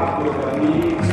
Apocalipsis.